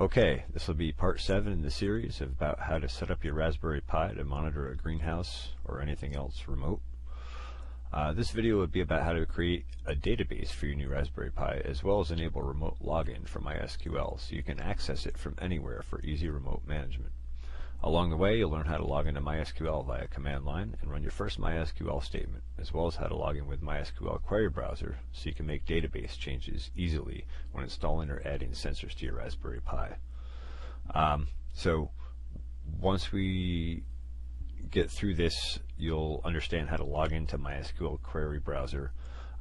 Okay, this will be part 7 in the series about how to set up your Raspberry Pi to monitor a greenhouse or anything else remote. Uh, this video would be about how to create a database for your new Raspberry Pi as well as enable remote login for MySQL so you can access it from anywhere for easy remote management. Along the way, you'll learn how to log into MySQL via command line and run your first MySQL statement, as well as how to log in with MySQL query browser so you can make database changes easily when installing or adding sensors to your Raspberry Pi. Um, so once we get through this, you'll understand how to log into MySQL query browser.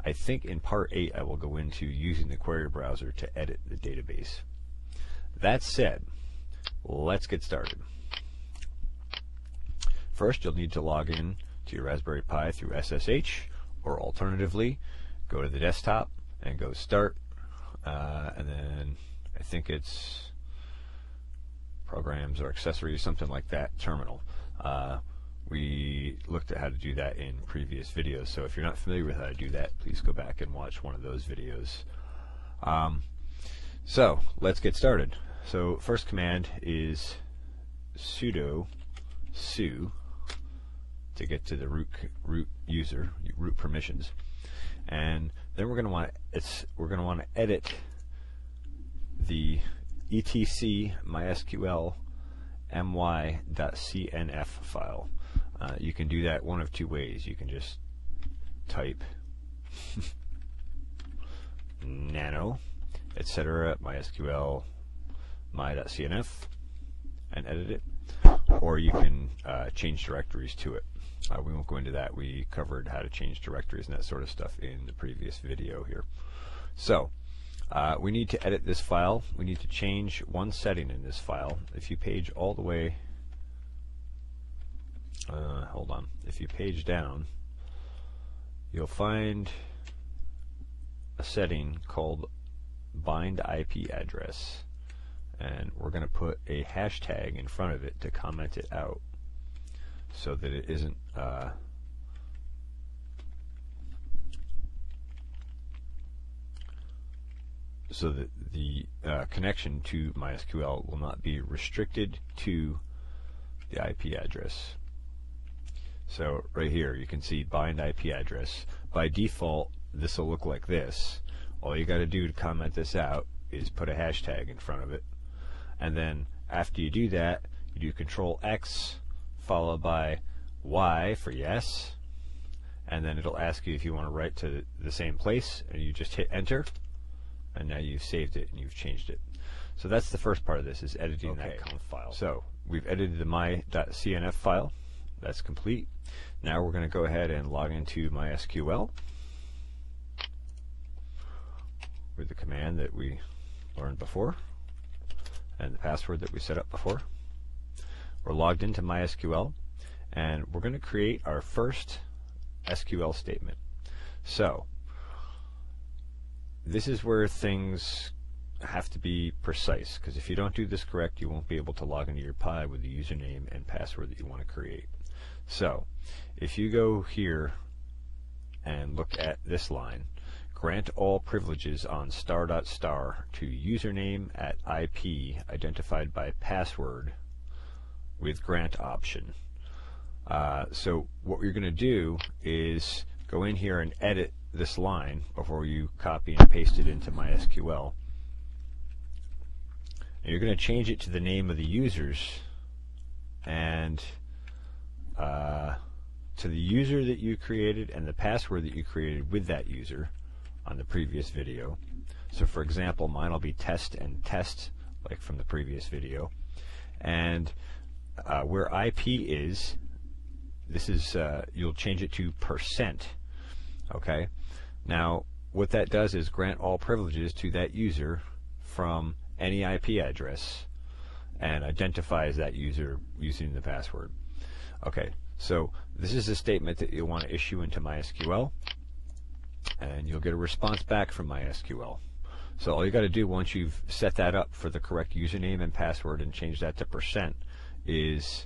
I think in part 8 I will go into using the query browser to edit the database. That said, let's get started. First, you'll need to log in to your Raspberry Pi through SSH, or alternatively, go to the desktop and go Start, uh, and then I think it's Programs or Accessories, something like that, Terminal. Uh, we looked at how to do that in previous videos, so if you're not familiar with how to do that, please go back and watch one of those videos. Um, so, let's get started. So, first command is sudo su to get to the root root user root permissions, and then we're going to want it's we're going to want to edit the etc mysql my.cnf file. Uh, you can do that one of two ways. You can just type nano etc mysql my.cnf and edit it or you can uh, change directories to it uh, we won't go into that. We covered how to change directories and that sort of stuff in the previous video here. So, uh, we need to edit this file. We need to change one setting in this file. If you page all the way, uh, hold on, if you page down, you'll find a setting called bind IP address and we're going to put a hashtag in front of it to comment it out so that it isn't uh, so that the uh, connection to MySQL will not be restricted to the IP address. So right here you can see bind IP address. By default this will look like this. All you got to do to comment this out is put a hashtag in front of it and then after you do that you do control X followed by Y for yes, and then it'll ask you if you want to write to the same place, and you just hit enter, and now you've saved it and you've changed it. So that's the first part of this, is editing okay. that conf file. So we've edited the my.cnf file. That's complete. Now we're going to go ahead and log into MySQL with the command that we learned before and the password that we set up before. We're logged into MySQL and we're going to create our first SQL statement. So this is where things have to be precise because if you don't do this correct you won't be able to log into your Pi with the username and password that you want to create. So if you go here and look at this line grant all privileges on star dot star to username at IP identified by password with grant option. Uh, so what you're going to do is go in here and edit this line before you copy and paste it into MySQL. And you're going to change it to the name of the users and uh, to the user that you created and the password that you created with that user on the previous video. So for example, mine will be test and test, like from the previous video. And uh, where IP is, this is uh, you'll change it to percent. Okay. Now, what that does is grant all privileges to that user from any IP address and identifies that user using the password. Okay, so this is a statement that you'll want to issue into MySQL and you'll get a response back from MySQL. So all you got to do once you've set that up for the correct username and password and change that to percent is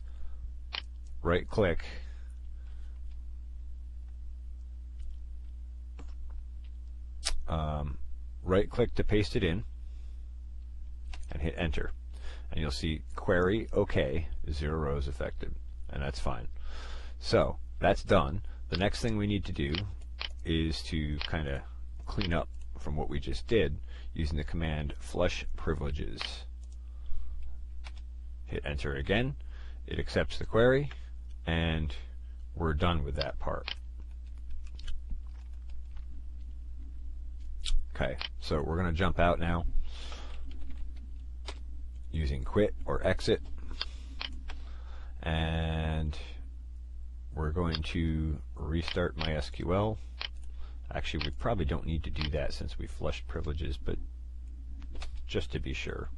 right click um, right click to paste it in and hit enter and you'll see query OK, zero rows affected, and that's fine. So that's done. The next thing we need to do is to kind of clean up from what we just did using the command flush privileges. Hit enter again. It accepts the query, and we're done with that part. Okay, so we're going to jump out now using quit or exit. And we're going to restart MySQL. Actually, we probably don't need to do that since we flushed privileges, but just to be sure.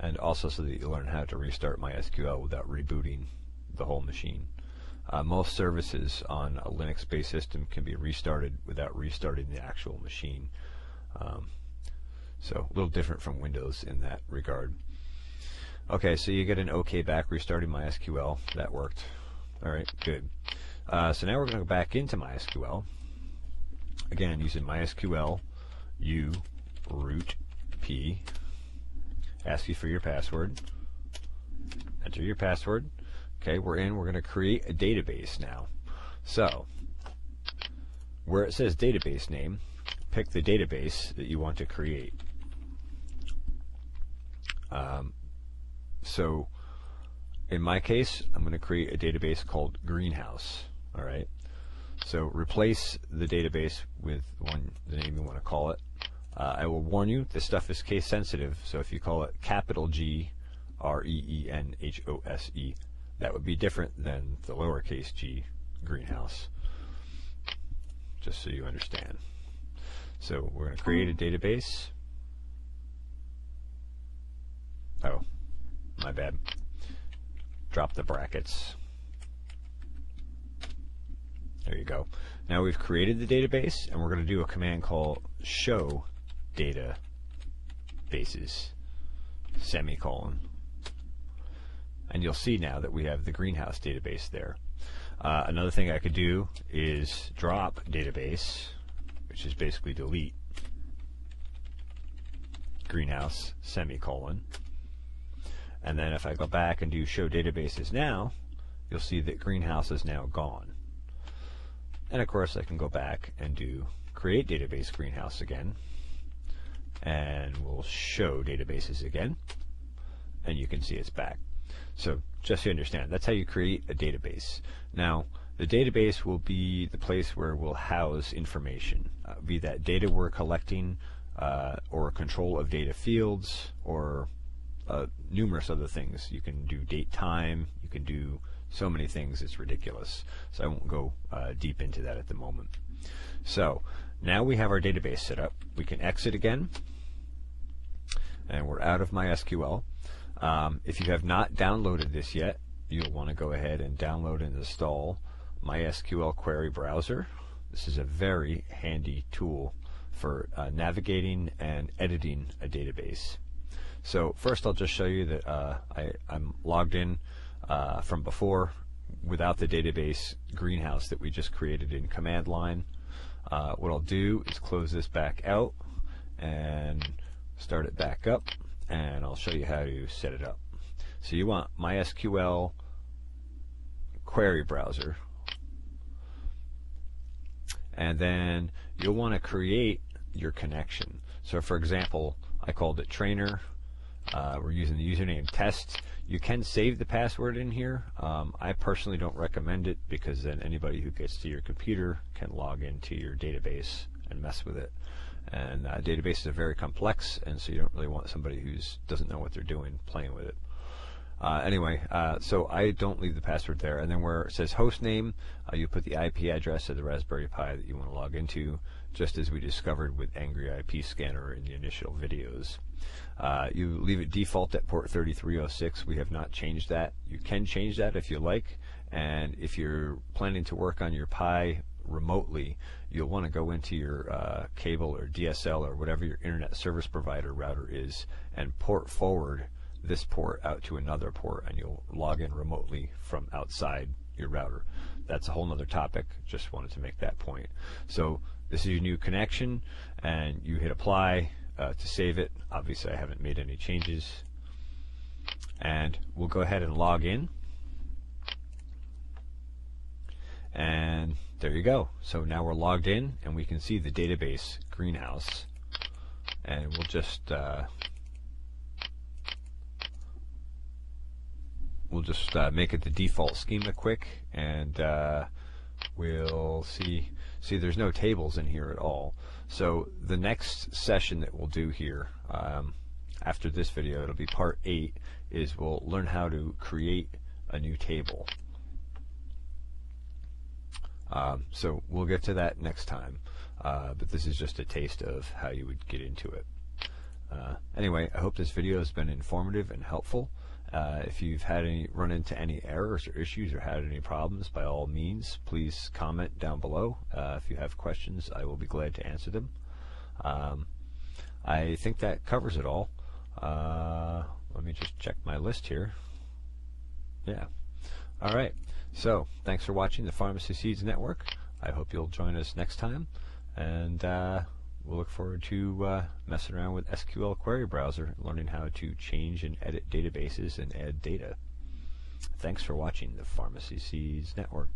And also so that you learn how to restart MySQL without rebooting the whole machine. Uh, most services on a Linux-based system can be restarted without restarting the actual machine. Um, so a little different from Windows in that regard. Okay, so you get an OK back restarting MySQL. That worked. All right, good. Uh, so now we're going to go back into MySQL. Again, using MySQL u root p. Ask you for your password. Enter your password. Okay, we're in. We're going to create a database now. So, where it says database name, pick the database that you want to create. Um, so, in my case, I'm going to create a database called Greenhouse. All right. So replace the database with one the name you want to call it. Uh, I will warn you, this stuff is case sensitive. So if you call it capital G R E E N H O S E, that would be different than the lowercase g greenhouse. Just so you understand. So we're going to create a database. Oh, my bad drop the brackets. There you go. Now we've created the database and we're going to do a command called show data bases semicolon and you'll see now that we have the greenhouse database there. Uh, another thing I could do is drop database which is basically delete greenhouse semicolon and then if I go back and do show databases now, you'll see that greenhouse is now gone. And of course I can go back and do create database greenhouse again. And we'll show databases again. And you can see it's back. So just to understand, that's how you create a database. Now, the database will be the place where we'll house information, uh, be that data we're collecting, uh, or control of data fields, or uh, numerous other things. You can do date time, you can do so many things, it's ridiculous. So I won't go uh, deep into that at the moment. So now we have our database set up. We can exit again, and we're out of MySQL. Um, if you have not downloaded this yet, you'll want to go ahead and download and install MySQL Query Browser. This is a very handy tool for uh, navigating and editing a database. So first I'll just show you that uh, I, am logged in uh, from before without the database greenhouse that we just created in command line. Uh, what I'll do is close this back out and start it back up and I'll show you how to set it up. So you want MySQL query browser and then you'll want to create your connection. So for example, I called it trainer uh, we're using the username test. You can save the password in here. Um, I personally don't recommend it because then anybody who gets to your computer can log into your database and mess with it. And uh, databases are very complex, and so you don't really want somebody who doesn't know what they're doing playing with it. Uh, anyway, uh, so I don't leave the password there. And then where it says host name, uh, you put the IP address of the Raspberry Pi that you want to log into, just as we discovered with Angry IP Scanner in the initial videos. Uh, you leave it default at port 3306. We have not changed that. You can change that if you like. And if you're planning to work on your Pi remotely, you'll want to go into your uh, cable or DSL or whatever your internet service provider router is and port forward this port out to another port and you'll log in remotely from outside your router. That's a whole other topic. Just wanted to make that point. So this is your new connection and you hit apply uh, to save it. Obviously I haven't made any changes. And we'll go ahead and log in. And there you go. So now we're logged in and we can see the database greenhouse. And we'll just uh, we'll just uh, make it the default schema quick and uh, we'll see see there's no tables in here at all so the next session that we'll do here um, after this video it'll be part 8 is we'll learn how to create a new table um, so we'll get to that next time uh, but this is just a taste of how you would get into it uh, anyway I hope this video has been informative and helpful uh, if you've had any run into any errors or issues or had any problems, by all means, please comment down below. Uh, if you have questions, I will be glad to answer them. Um, I think that covers it all. Uh, let me just check my list here. Yeah. All right. So, thanks for watching the Farmacy Seeds Network. I hope you'll join us next time. And uh, we'll look forward to uh, messing around with SQL Query Browser, learning how to change and edit databases and add data. Thanks for watching the Farmacy Seeds Network.